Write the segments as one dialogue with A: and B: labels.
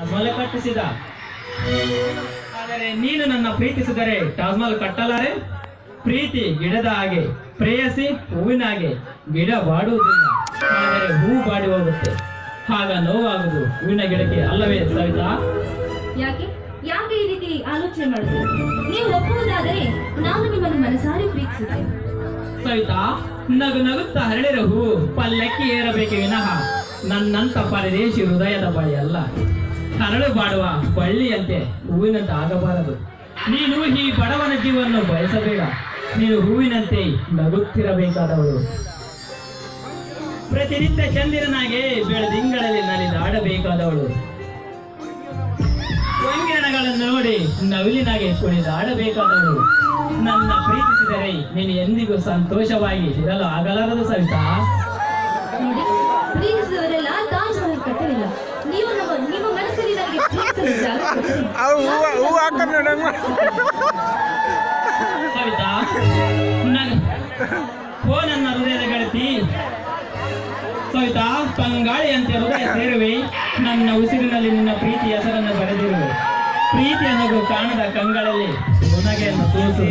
A: ತಾಜ್ಮಹಲ್ ಕಟ್ಟಿಸಿದ. ಆದರೆ ನೀನು ನನ್ನ ಪ್ರೀತಿಸಿದರೆ ತಾಜ್ಮಹಲ್ ಕಟ್ಟಲಾರೆ? ಪ್ರೀತಿ ಗಿಡದ ಹಾಗೆ ಪ್ರೇಯಸಿ ಹೂವಿನ ಹಾಗೆ. ಗಿಡ ಬಾಡುವುದಿಲ್ಲ ಆದರೆ ಹೂ ಬಾಡಿ ಹೋಗುತ್ತೆ. ಆಗ ನೋವಾಗುವುದು ಹೂವಿನ ಗಿಡಕ್ಕೆ ಅಲ್ಲವೇ ಸವಿತಾ?
B: ಯಾಕೆ? ಯಾಕೆ ಈ ರೀತಿ ಆಲೋಚನೆ ಮಾಡುತ್ತೆ ನೀವು ಒಪ್ಪುವುದಾದರೆ ನಾನು ನಿಮ್ಮನ್ನು ಮನಸಾರಿ ಪ್ರೀತಿಸುತ್ತೇನೆ.
A: ಸವಿತಾ ನಗು ನಗುತ್ತಾ ಹರಳಿರ ಹೂ ಪಲ್ಲಕ್ಕಿ ಏರಬೇಕೆ ವಿನಃ ನನ್ನಂತ ಪರದೇಶಿ ಹೃದಯದ ಬಳಿ ಅಲ್ಲ. ಹರಳು ಬಾಡುವ ಬಳ್ಳಿಯಂತೆ ಹೂವಿನಂತೆ ಆಗಬಾರದು. ನೀನು ಈ ಬಡವನ ಜೀವನ ಬಯಸಬೇಡ. ನೀನು ಹೂವಿನಂತೆ ನಗುತ್ತಿರಬೇಕಾದವಳು. ಪ್ರತಿನಿತ್ಯ ಚಂದಿರನಾಗೆ ಬೆಳದಿಂಗಳಲ್ಲಿ ನಲಿದಾಡಬೇಕಾದವಳು ವಂಗಿರಣಗಳನ್ನು ನೋಡಿ ನವಿಲಿನಾಗೆ ಕುಣಿದಾಡಬೇಕಾದವಳು ನನ್ನ ಪ್ರೀತಿಸಿದರೆ ನೀನು ಎಂದಿಗೂ ಸಂತೋಷವಾಗಿ ಇರಲು ಆಗಲಾರದು ಸವಿತಾ.
B: ಪ್ರೀತಿಸಿದವರೆಲ್ಲ ತಾಜ್ ಕಟ್ಟಲಿಲ್ಲ.
C: ಅವು ಹೂವು ಹೂವು ಹಾಕೊಂಡು ನೋಡಂಗ
A: ಸವಿತಾ ನನ್ನ ಓ ನನ್ನ ಹೃದಯದ ಗೆಳತಿ. ಸವಿತಾ ತಂಗಾಳಿಯಂತೆ ಹೃದಯ ಸೇರುವೆ. ನನ್ನ ಉಸಿರಿನಲ್ಲಿ ನಿನ್ನ ಪ್ರೀತಿ ಹೆಸರನ್ನು ಬರೆದಿರುವೆ. ಪ್ರೀತಿ ಅನ್ನೋದು ಕಾಣದ ಕಂಗಳಲ್ಲಿ ಮುನಗೆಯನ್ನು ತೋರಿಸಿ.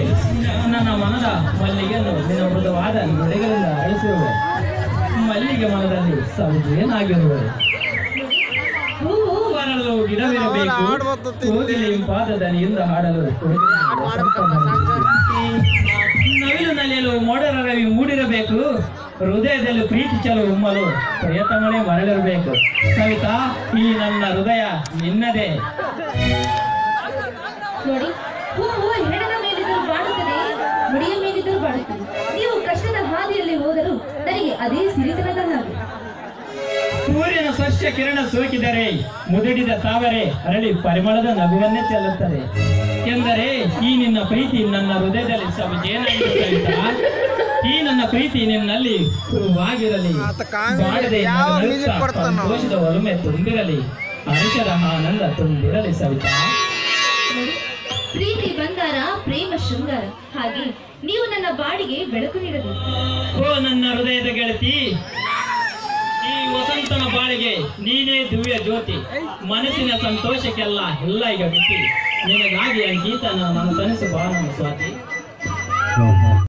A: ನನ್ನ ಮನದ ಮಲ್ಲಿಗೆಯನ್ನು ನಿನ್ನ ಮೃದುವಾದ ನುಡಿಗಳಿಂದ ಅಳಿಸಿರುವೆ. ಮಲ್ಲಿಗೆ ಮನದಲ್ಲಿ ಬರಲು ಗಿಡವಿರಬೇಕು ಪಾದದಲ್ಲಿ ಹಾಡಲು ನವಿಲು ನಲಿಯಲು ಮೋಡರ ರವಿ ಮೂಡಿರಬೇಕು. ಹೃದಯದಲ್ಲಿ ಪ್ರೀತಿ ಚಲು ಉಮ್ಮಲು ಪ್ರಯತ್ನಗಳೇ ಮರಳಿರಬೇಕು. ಸವಿತಾ ಈ ನನ್ನ ಹೃದಯ ನಿನ್ನದೇ.
B: ನೋಡಿ.
A: ಸೂರ್ಯನ ಸ್ವಚ್ಛ ಕಿರಣ ಸೋಕಿದರೆ ಮುದುಡಿದ ತಾವರೆ ಅರಳಿ ಪರಿಮಳದ ನಗುವನ್ನೇ ಚೆಲ್ಲುತ್ತದೆ. ಎಂದರೆ ಈ ನಿನ್ನ ಪ್ರೀತಿ ನನ್ನ ಹೃದಯದಲ್ಲಿ ಈ ನನ್ನ ಪ್ರೀತಿ ನಿನ್ನಲ್ಲಿ ಹೂವಾಗಿರಲಿ.
C: ಕೊಡ್ತಾನೋ?
A: ಸಂತೋಷದ ಒಲುಮೆ ತುಂಬಿರಲಿ. ಅರಿಶದ ಆನಂದ ತುಂಬಿರಲಿ ಸವಿತಾ.
B: ನೋಡಿ ಪ್ರೀತಿ ಬಂಗಾರ ಪ್ರೇಮ ಶೃಂಗಾರ. ಹಾಗೆ ನೀವು ನನ್ನ ಬಾಡಿಗೆ ಬೆಳಕು ನೀಡಬೇಕು.
A: ಓ ನನ್ನ ಹೃದಯದ ಗೆಳತಿ ವಸಂತನ ಬಾಳಿಗೆ ನೀನೇ ದಿವ್ಯ ಜ್ಯೋತಿ. ಮನಸ್ಸಿನ ಸಂತೋಷಕ್ಕೆಲ್ಲ ಎಲ್ಲ ಈಗ ಬಿಟ್ಟಿ. ನಿನಗಾಗಿ ಅಂಗೀತ ನಾನು ಬಾ ನನ್ನ ಸ್ವಾತಿ